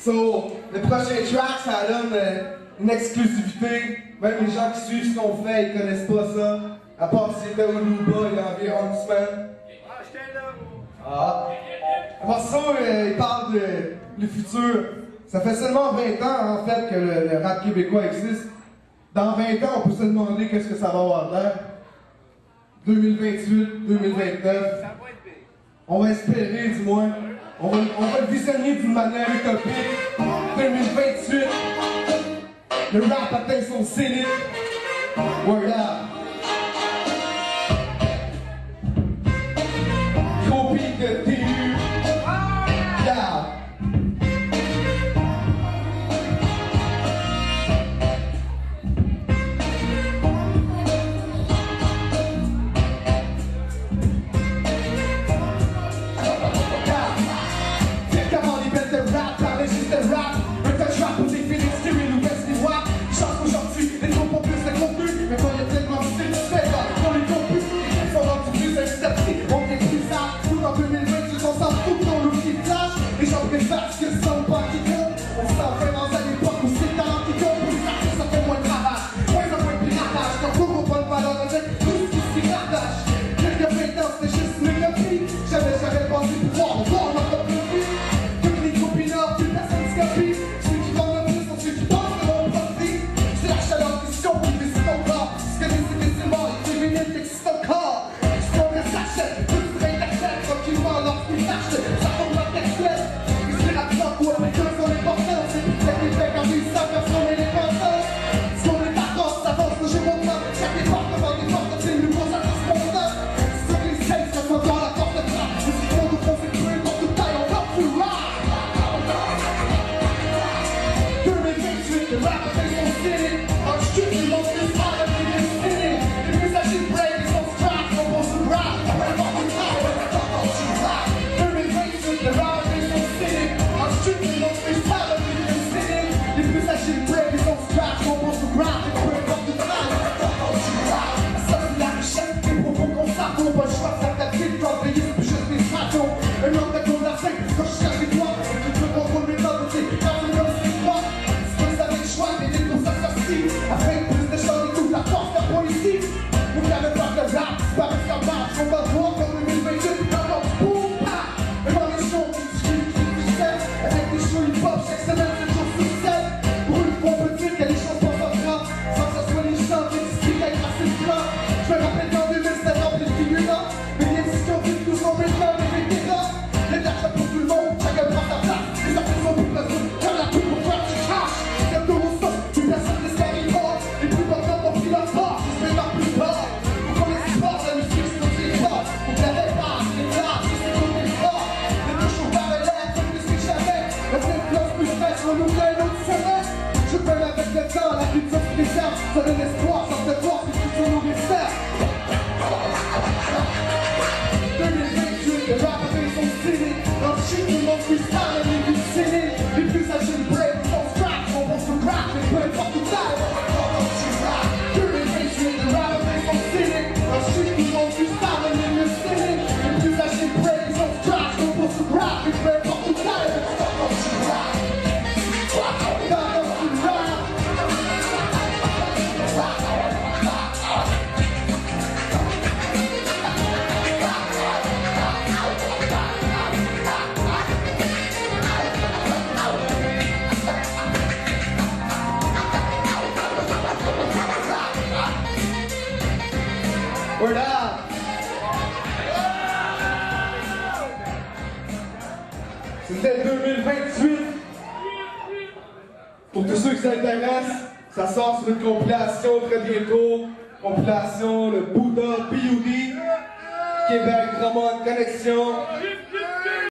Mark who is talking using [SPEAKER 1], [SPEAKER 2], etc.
[SPEAKER 1] So, le prochain track, ça donne euh, une exclusivité. Même les gens qui suivent ce qu'on fait, ils connaissent pas ça. À part s'ils étaient au Luba il y a environ une semaine. Ah, j'étais là, Ah. Ça, euh, ils parlent de, du futur. Ça fait seulement 20 ans, en fait, que le, rap québécois existe. Dans 20 ans, on peut se demander qu'est-ce que ça va avoir l'air. 2028, 2029. On va espérer, du moins. On, on va visionner d'une manière utopique. 2028, le rap atteint son célèbre. Word up. to you. les 2028. Pour tous ceux qui s'intéressent, ça sort sur une compilation très bientôt. Compilation Le Bouddha P.U.D. Québec Roman Connexion.